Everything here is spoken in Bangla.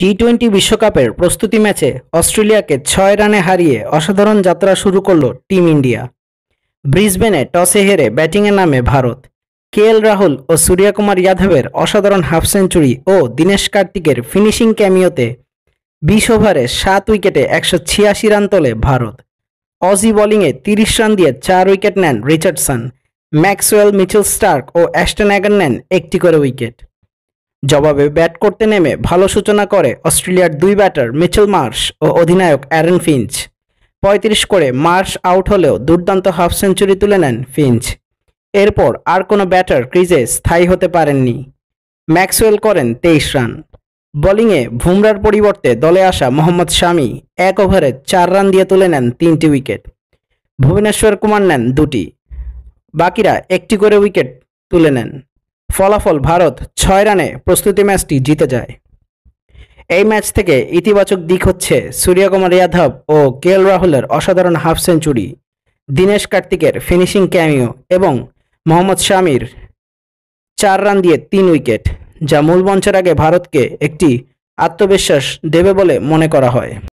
টি টোয়েন্টি বিশ্বকাপের প্রস্তুতি ম্যাচে অস্ট্রেলিয়াকে ছয় রানে হারিয়ে অসাধারণ যাত্রা শুরু করল টিম ইন্ডিয়া। ব্রিসবেনে টসে হেরে ব্যাটিংয়ে নামে ভারত। কে এল রাহুল ও সূর্যকুমার যাদবের অসাধারণ হাফ সেঞ্চুরি ও দীনেশ কার্তিকের ফিনিশিং ক্যামিওতে বিশ ওভারে সাত উইকেটে একশো ছিয়াশি রান তোলে ভারত। অজি বোলিংয়ে তিরিশ রান দিয়ে চার উইকেট নেন রিচার্ডসন। ম্যাক্সওয়েল, মিচেল স্টার্ক ও অ্যাস্টন অ্যাগান নেন একটি করে উইকেট। জবাবে ব্যাট করতে নেমে ভালো সূচনা করে অস্ট্রেলিয়ার দুই ব্যাটার মিচেল মার্শ ও অধিনায়ক অ্যারেন ফিঞ্চ। পঁয়ত্রিশ করে মার্শ আউট হলেও দুর্দান্ত হাফ সেঞ্চুরি তুলে নেন ফিঞ্চ। এরপর আর কোনো ব্যাটার ক্রিজে স্থায়ী হতে পারেননি। ম্যাক্সওয়েল করেন তেইশ রান। বোলিংয়ে ভুমরার পরিবর্তে দলে আসা মোহাম্মদ শামি এক ওভারে চার রান দিয়ে তুলে নেন তিনটি উইকেট। ভুবনেশ্বর কুমার নেন দুটি। বাকিরা একটি করে উইকেট তুলে নেন। ফলাফল ভারত ছয় রানে প্রস্তুতি ম্যাচটি জিতে যায়। এই ম্যাচ থেকে ইতিবাচক দিক হচ্ছে সূর্যকুমার যাদব ও কে রাহুলের অসাধারণ হাফ সেঞ্চুরি, দীনেশ কার্তিকের ফিনিশিং ক্যামিও এবং মোহাম্মদ শামির চার রান দিয়ে তিন উইকেট, যা মূল মঞ্চের আগে ভারতকে একটি আত্মবিশ্বাস দেবে বলে মনে করা হয়।